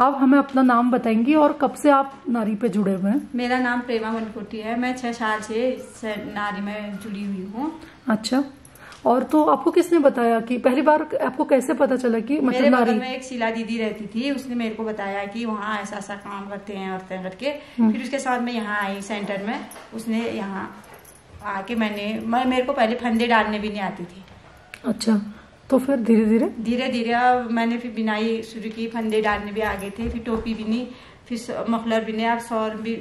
आप हमें अपना नाम बताएँगी और कब से आप नारी पे जुड़े हुए हैं? मेरा नाम प्रेमा मनकोटी है। मैं छह साल से नारी में जुड़ी हुई हूँ। अच्छा। और तो आपको किसने बताया कि पहली बार आपको कैसे पता चला कि मेरे मतलब बगल नारी में एक शिला दीदी रहती थी। उसने मेरे को बताया कि वहाँ ऐसा ऐसा काम करते हैं औरतें करके। हम्म। फिर उसके साथ मैं यहाँ आई सेंटर में। उसने यहाँ आके मैंने मैं मेरे को पहले फंदे डालने भी नहीं आती थी। अच्छा। तो फिर धीरे धीरे? धीरे धीरे अब मैंने फिर बिनाई शुरू की फंदे डालने भी आ गए थे फिर टोपी भी नहीं फिर मफलर भी नहीं अब सौर भी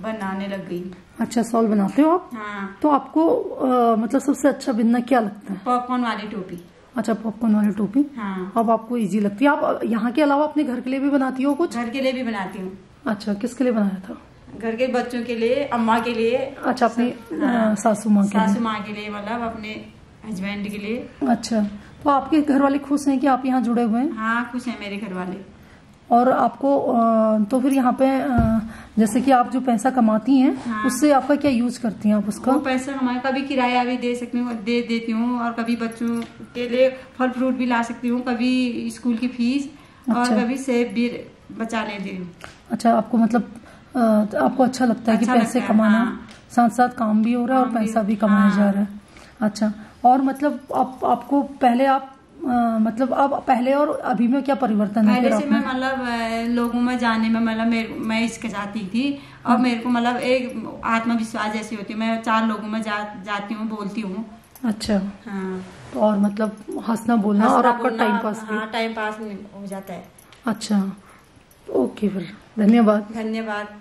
बनाने लग गई। अच्छा सॉल बनाते हो आप? हाँ। तो आपको अ, मतलब सबसे अच्छा बिनना क्या लगता है? पॉपकॉर्न वाली टोपी। अच्छा पॉपकॉर्न वाली टोपी। हाँ। अब आपको इजी लगती है। आप यहाँ के अलावा अपने घर के लिए भी बनाती हो कुछ? घर के लिए भी बनाती हूँ। अच्छा किसके लिए बनाया था? घर के बच्चों के लिए अम्मा के लिए। अच्छा अपनी हाँ। सासू माँ के सासू माँ के लिए मतलब अपने हस्बैंड के लिए। अच्छा। तो आपके घर वाले खुश हैं कि आप यहाँ जुड़े हुए हैं? हाँ खुश है मेरे घर वाले और आपको तो फिर यहाँ पे जैसे कि आप जो पैसा कमाती हैं हाँ। उससे आपका क्या यूज़ करती हैं आप उसका? वो पैसा हमारे कभी किराया भी दे सकती हूँ दे देती हूँ और कभी बच्चों के लिए फल फ्रूट भी ला सकती हूँ कभी स्कूल की फ़ीस और अच्छा। कभी सेब भी बचा लेती हूँ। अच्छा आपको मतलब आपको अच्छा लगता है कि अच्छा पैसे कमाना? हाँ। साथ साथ काम भी हो रहा है और पैसा भी कमाया हाँ। जा रहा है। अच्छा। और मतलब आप आपको पहले आप अ, मतलब अब पहले और अभी में क्या परिवर्तन है पहले से मैं? मतलब लोगों में जाने में मतलब मैं इसके जाती थी। अब मेरे को मतलब एक आत्मविश्वास जैसी होती है। मैं चार लोगों में जा, जाती हूँ बोलती हूँ। अच्छा। हाँ। तो और मतलब हंसना बोलना और आपका टाइम पास हाँ टाइम पास हो जाता है। अच्छा। ओके फिर। धन्यवाद। धन्यवाद।